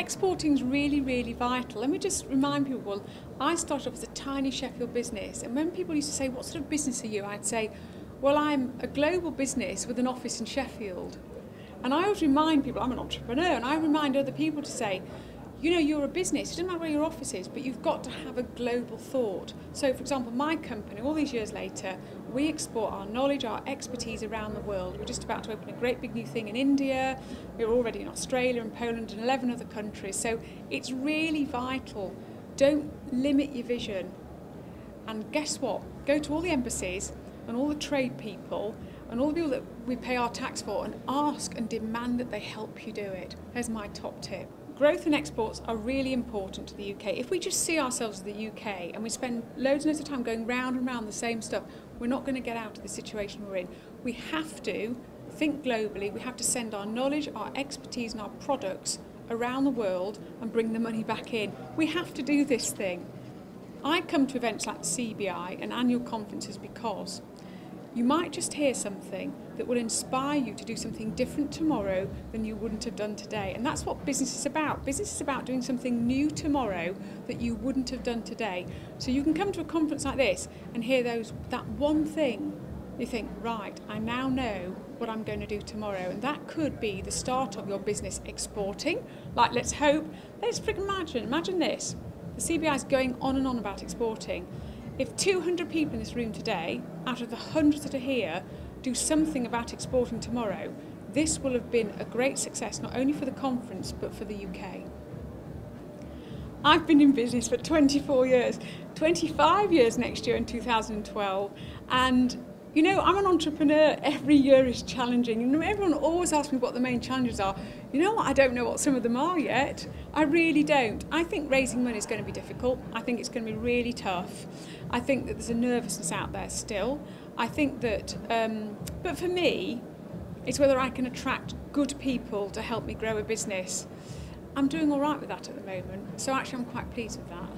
exporting is really, really vital. Let me just remind people, well, I started off as a tiny Sheffield business, and when people used to say, what sort of business are you? I'd say, well, I'm a global business with an office in Sheffield. And I always remind people, I'm an entrepreneur, and I remind other people to say, you know, you're a business, it doesn't matter where your office is, but you've got to have a global thought. So, for example, my company, all these years later, we export our knowledge, our expertise around the world. We're just about to open a great big new thing in India, we're already in Australia and Poland and 11 other countries. So, it's really vital. Don't limit your vision. And guess what? Go to all the embassies and all the trade people and all the people that we pay our tax for and ask and demand that they help you do it. There's my top tip. Growth and exports are really important to the UK. If we just see ourselves as the UK and we spend loads and loads of time going round and round the same stuff, we're not going to get out of the situation we're in. We have to think globally, we have to send our knowledge, our expertise and our products around the world and bring the money back in. We have to do this thing. I come to events like CBI and annual conferences because you might just hear something that will inspire you to do something different tomorrow than you wouldn't have done today. And that's what business is about. Business is about doing something new tomorrow that you wouldn't have done today. So you can come to a conference like this and hear those that one thing you think, right, I now know what I'm going to do tomorrow. And that could be the start of your business exporting. Like, let's hope, let's freaking imagine, imagine this. The CBI is going on and on about exporting. If 200 people in this room today, out of the hundreds that are here, do something about exporting tomorrow, this will have been a great success not only for the conference but for the UK. I've been in business for 24 years, 25 years next year in 2012, and you know, I'm an entrepreneur. Every year is challenging. And everyone always asks me what the main challenges are. You know what? I don't know what some of them are yet. I really don't. I think raising money is going to be difficult. I think it's going to be really tough. I think that there's a nervousness out there still. I think that, um, but for me, it's whether I can attract good people to help me grow a business. I'm doing all right with that at the moment. So actually, I'm quite pleased with that.